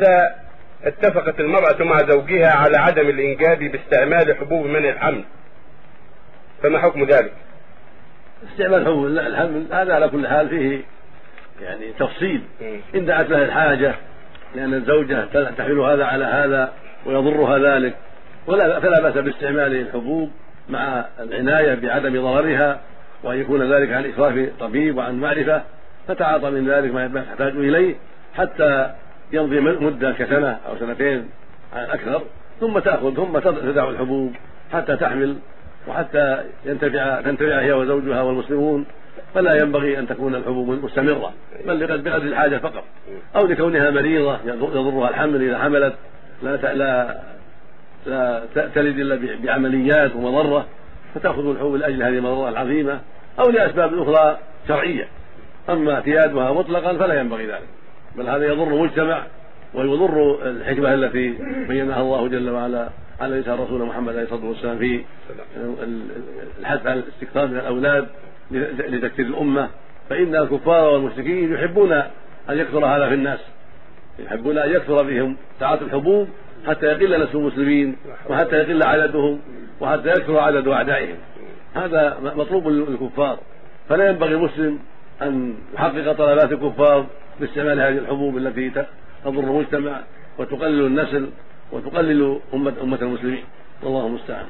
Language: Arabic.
إذا اتفقت المرأة مع زوجها على عدم الإنجاب باستعمال حبوب منع الحمل. فما حكم ذلك؟ استعمال حبوب الحمل هذا على كل حال فيه يعني تفصيل. إن دعت له الحاجة لأن الزوجة تحمل هذا على هذا ويضرها ذلك. ولا فلا بأس باستعمال الحبوب مع العناية بعدم ضررها وأن يكون ذلك عن إشراف طبيب وعن معرفة. فتعاطى من ذلك ما يحتاج إليه حتى يمضي مدة كسنة أو سنتين أكثر ثم تأخذ ثم تدع الحبوب حتى تحمل وحتى ينتفع تنتفع هي وزوجها والمسلمون. فلا ينبغي أن تكون الحبوب مستمرة بل بقدر الحاجة فقط. أو لكونها مريضة يضرها الحمل إذا حملت لا لا لا تلد إلا بعمليات ومضرة فتأخذ الحبوب لأجل هذه المضرة العظيمة أو لأسباب أخرى شرعية. أما اعتيادها مطلقا فلا ينبغي ذلك. بل هذا يضر المجتمع ويضر الحكمة التي بينها الله جل وعلا على لسان رسول محمد عليه الصلاة والسلام في الحث على الاستكثار من الأولاد لتكثير الأمة. فإن الكفار والمشركين يحبون أن يكثر هذا في الناس. يحبون أن يكثر بهم تعاطي الحبوب حتى يقل نسل المسلمين وحتى يقل عددهم وحتى يكثر عدد أعدائهم. هذا مطلوب للكفار. فلا ينبغي المسلم أن يحقق طلبات الكفار باستعمال هذه الحبوب التي تضر المجتمع وتقلل النسل وتقلل أمة, أمة المسلمين. والله المستعان.